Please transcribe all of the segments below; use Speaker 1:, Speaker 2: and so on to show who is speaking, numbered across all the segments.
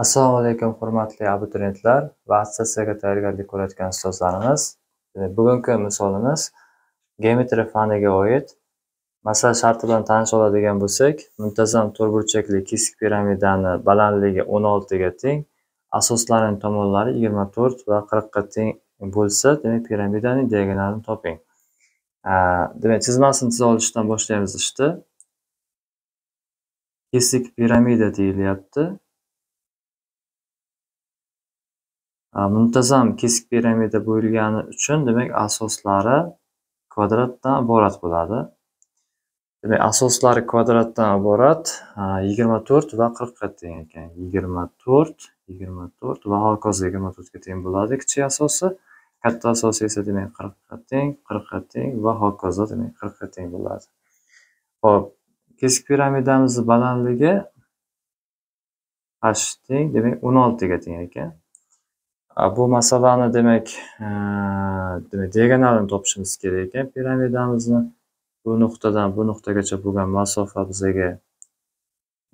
Speaker 1: Assalomu alaykum hurmatli abituriyentlar va attestatsiyaga tayyorgarlik ko'rayotgan ustozlarimiz. Bugungi misolimiz geometriya faniga oid masala sharti bilan tanisha oladigan bo'lsak, muntazam to'rtburchakli kesik piramidani balandligi 16 ga teng, asoslarining tomonlari 24 va 40 ga teng bo'lsa, demak piramidaning diagonalini toping. Demak, chizmasini chiza olishdan boshlaymiz ishni. Kesik piramida deyilyapti. Muntazam kesik piramida bo'lgani uchun demak asoslari kvadratdan iborat bo'ladi. Demak, asoslari kvadratdan iborat 24 va qirqqa teng ekan. 24, 24 va hokazo 24 to'rtga teng bo'ladi kichik asosi. Katta asosi esa demak qirqqa teng, qirqqa teng va hokazo demak qirqqa teng bo'ladi. Xo'p, kesik piramidamizni balandligi h teng demak 16 ga teng ekan. Bu masalani demak, demak diagonalini topishimiz kerak ekan piramidamizni. Bu nuqtadan bu nuqtagacha bo'lgan masofa bizaga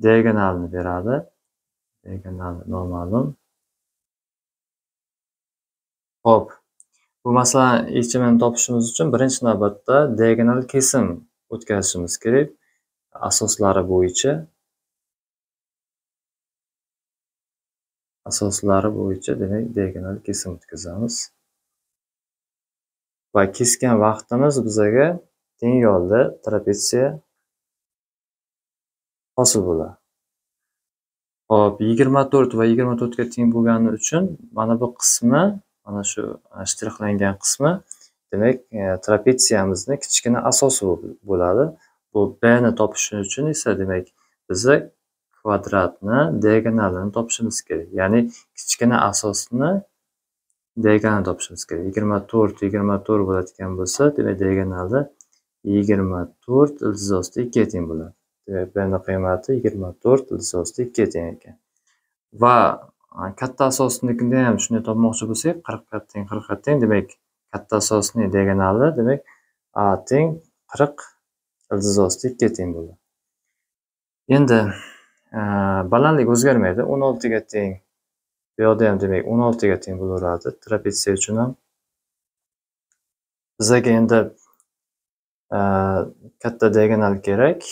Speaker 1: diagonalni beradi. Diagonal noma'lum. Xo'p, bu masalani yechimini topishimiz uchun birinchi navbatda diagonal kesim o'tkazishimiz kerak asoslari bo'yicha. Asoslari bo'yicha demak diagonal kesim o'tkazamiz va kesgan vaqtimiz bizaga teng yo'lda trapetsiya hosil bo'ladi Xo'p, 24 va 24 ga teng bo'lgani uchun mana bu qismi, mana shu shtrixlangan qismi demak e, trapetsiyamizni kichkina asosi bo'ladi. Bu b ni topish uchun esa demak biza kvadratni diagonalini topishimiz kerak. Ya'ni kichkina asosni diagonalini topishimiz kerak. 24 24 bo'ladigan bo'lsa, demak diagonali 24 ildiz osti 2 ga teng bo'ladi. Demak, buni qiymati 24 ildiz osti 2 ga teng ekan. Va katta asosnikini ham shunday topmoqchi bo'lsak, 40 teng 40 teng, demak katta asosning diagonali demak a teng 40 ildiz osti 2 ga teng bo'ladi. Endi balandlik o'zgarmaydi. O'n oltiga teng. Bu yoqda ham demak o'n oltiga teng bo'laveradi. Trapetsiya uchun ham. Bizaga endi e, katta diagonal kerak.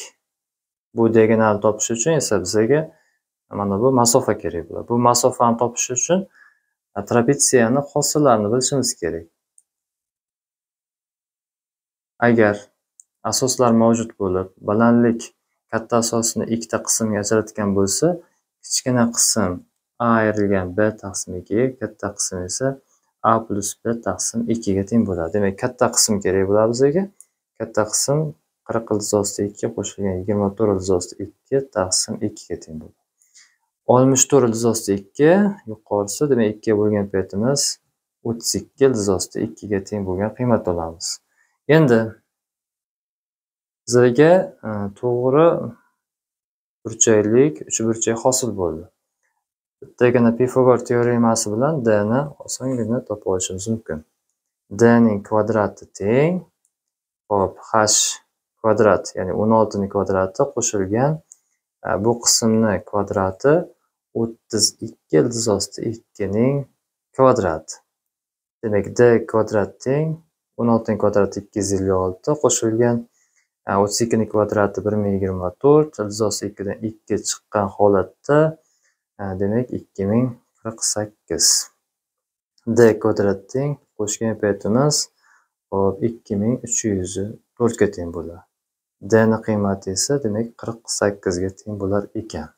Speaker 1: Bu diagonalni topish uchun esa bizaga mana bu masofa kerak bo'ladi. Bu masofani topish uchun e, trapetsiyani hosillarini bilishimiz kerak. Agar asoslar mavjud bo'lib balandlik katta asosni ikkita qismga ajratgan bo'lsa kichkina qism a ayrilgan b taqsim ikkiga katta qism esa a plyus b taqsim ikkiga teng bo'ladi. Demak katta qism kerak bo'ladi bizga. Katta qism qirq ildiz ostida ikki qo'shilgan yigirma to'rt ildiz ostida ikki taqsim ikkiga teng bo'ladi. oltmish to'rt ildiz ostida ikki yuqorisi demak ikkiga bo'lgan paytimiz o'ttiz ikki ildiz ostida ikkiga teng bo'lgan qiymatni olamiz. Endi bizga e, to'g'ri burchaklik uchburchak hosil bo'ldi. Bittagina pifagor teoremasi bilan d ni osongina topib olishimiz mumkin. D ning kvadrati teng hop h kvadrat ya'ni 16 ning kvadrati qo'shilgan e, bu qismni kvadrati 32 ildiz osti 2 ning kvadrati demak d kvadrat teng 16 ning kvadrati ikki yuz ellik olti qo'shilgan. O'ttiz ikkini kvadrati bir ming yigirma to'rt ildizosi ikkidan ikki chiqqan holatda demak ikki ming qirq sakkiz. D kvadrat teng qo'shgan paytimiz hop ikki ming uch yuz to'rtga teng bo'ladi d ni qiymati esa demak qirq sakkizga teng bo'lar ekan.